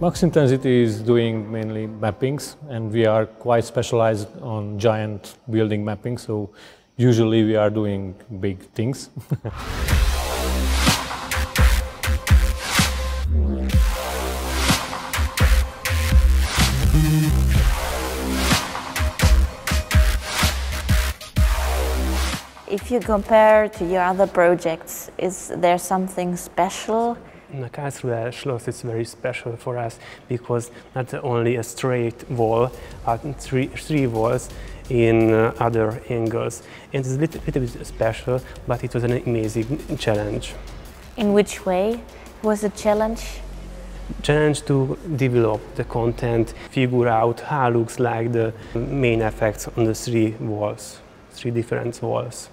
Maxin10sity is doing mainly mappings and we are quite specialized on giant building mapping so usually we are doing big things. If you compare to your other projects, is there something special? The Karlsruhe Schloss is very special for us because not only a straight wall, but three, three walls in uh, other angles. And it's a little, little bit special, but it was an amazing challenge. In which way was the challenge? Challenge to develop the content, figure out how looks like the main effects on the three walls, three different walls.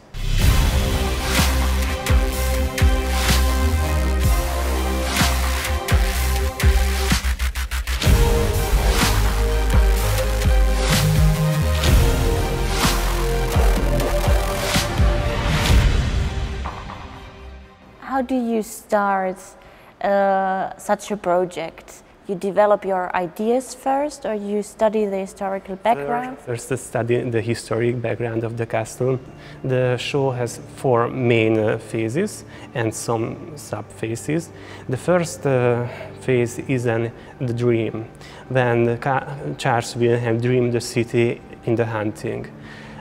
How do you start uh, such a project? You develop your ideas first or you study the historical background? First, study the historic background of the castle. The show has four main uh, phases and some sub-phases. The first uh, phase is an, the dream, when Charles Wilhelm dreamed the city in the hunting.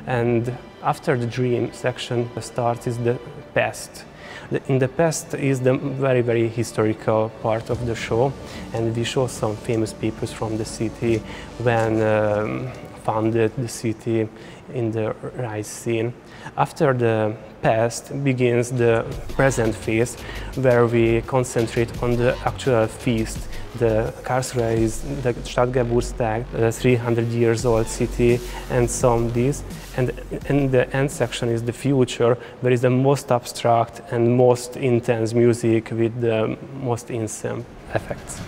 And after the dream section the starts is the past. In the past is the very, very historical part of the show, and we show some famous people from the city when um, founded the city in the right scene. After the past begins the present feast, where we concentrate on the actual feast. The Karlsruhe is the Stadtgeburtstag, the 300 years old city, and some this. And in the end section is the future, where is the most abstract and most intense music with the most insane effects.